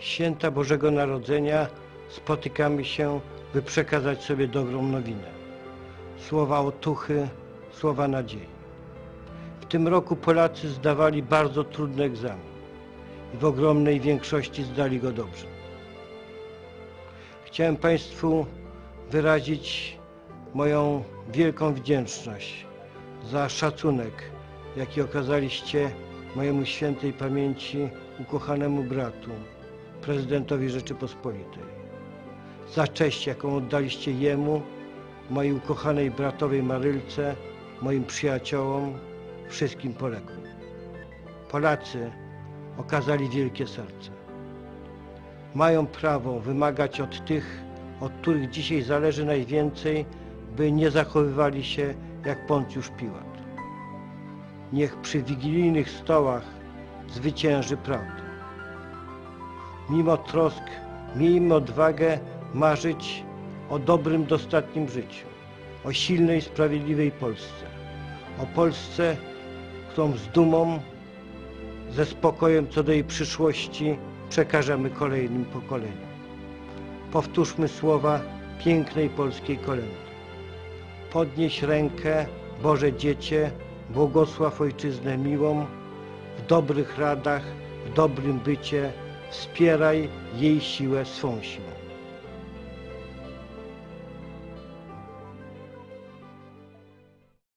święta Bożego Narodzenia spotykamy się, by przekazać sobie dobrą nowinę. Słowa otuchy, słowa nadziei. W tym roku Polacy zdawali bardzo trudny egzamin i w ogromnej większości zdali go dobrze. Chciałem Państwu wyrazić moją wielką wdzięczność za szacunek, jaki okazaliście mojemu świętej pamięci ukochanemu bratu, prezydentowi Rzeczypospolitej. Za cześć, jaką oddaliście jemu, mojej ukochanej bratowej Marylce, moim przyjaciołom, wszystkim poległym. Polacy okazali wielkie serce. Mają prawo wymagać od tych, od których dzisiaj zależy najwięcej, by nie zachowywali się jak Poncjusz Piłat. Niech przy wigilijnych stołach zwycięży prawda. Mimo trosk miejmy odwagę marzyć o dobrym, dostatnim życiu, o silnej, sprawiedliwej Polsce, o Polsce, którą z dumą, ze spokojem co do jej przyszłości przekażemy kolejnym pokoleniom. Powtórzmy słowa pięknej polskiej kolendy. Podnieś rękę, Boże Dziecię, błogosław Ojczyznę miłą, w dobrych radach, w dobrym bycie, wspieraj jej siłę swą siłą.